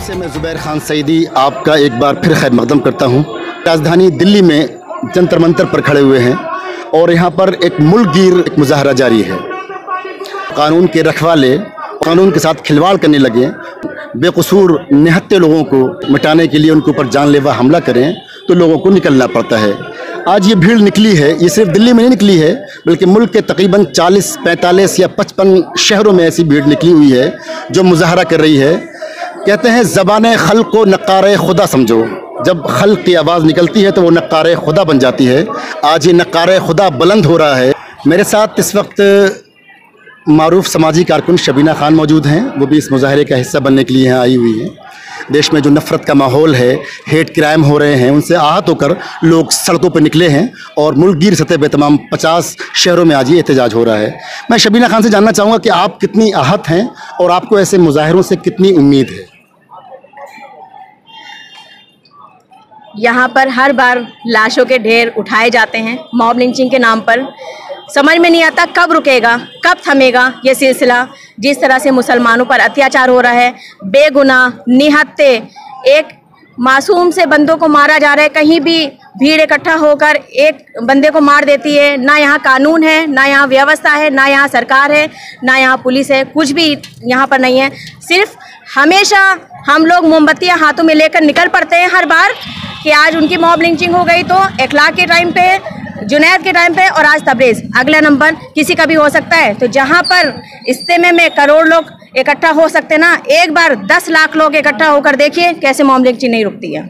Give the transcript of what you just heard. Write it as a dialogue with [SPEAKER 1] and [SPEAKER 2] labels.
[SPEAKER 1] से मैं ज़ुबैर खान सईदी आपका एक बार फिर खैर मकदम करता हूँ। राजधानी दिल्ली में जंतर मंतर पर खड़े हुए हैं और यहाँ पर एक मुल्कगीर एक मुजाहरा जारी है। कानून के रखवाले कानून के साथ खिलवाड़ करने लगे। बेकसूर निहत्ते लोगों को मिटाने के लिए उनके ऊपर जानलेवा हमला करें तो लोगों को निकलना पड़ता है। आज ये भीड़ निकली है ये सिर्फ़ दिल्ली में नहीं निकली है बल्कि मुल्क के तकरीबन 40, 45 या 55 शहरों में ऐसी भीड़ निकली हुई है जो मुजाहरा कर रही है। कहते हैं, ज़बान खल को नकार खुदा समझो। जब खल की आवाज़ निकलती है तो वो नकार खुदा बन जाती है। आज ये नकार खुदा बुलंद हो रहा है। मेरे साथ इस वक्त मरूफ समाजी कारकुन शबीना खान मौजूद हैं। वो भी इस मुजाहरे का हिस्सा बनने के लिए यहाँ आई हुई हैं। देश में जो नफ़रत का माहौल है, हेट क्राइम हो रहे हैं, उनसे आहत होकर लोग सड़कों पर निकले हैं और मुल्कगीर सतह पर तमाम पचास शहरों में आज ये एहतजाज हो रहा है। मैं शबीना खान से जानना चाहूँगा कि आप कितनी आहत हैं और आपको ऐसे मुजाहरों से कितनी उम्मीद है?
[SPEAKER 2] यहाँ पर हर बार लाशों के ढेर उठाए जाते हैं। मॉब लिंचिंग के नाम पर। समझ में नहीं आता कब रुकेगा, कब थमेगा ये सिलसिला। जिस तरह से मुसलमानों पर अत्याचार हो रहा है, बेगुनाह निहत्ते एक मासूम से बंदों को मारा जा रहा है, कहीं भी भीड़ इकट्ठा होकर एक बंदे को मार देती है, ना यहाँ कानून है, ना यहाँ व्यवस्था है, ना यहाँ सरकार है, ना यहाँ पुलिस है, कुछ भी यहाँ पर नहीं है। सिर्फ़ हमेशा हम लोग मोमबत्तियाँ हाथों में लेकर निकल पड़ते हैं हर बार कि आज उनकी मॉब लिंचिंग हो गई तो इखलाक के टाइम पे जुनैद के टाइम पे और आज तब्रेज। अगला नंबर किसी का भी हो सकता है। तो जहाँ पर इस्तेमे में करोड़ लोग इकट्ठा हो सकते ना, एक बार दस लाख लोग इकट्ठा होकर देखिए कैसे मामले की चीज़ नहीं रुकती है।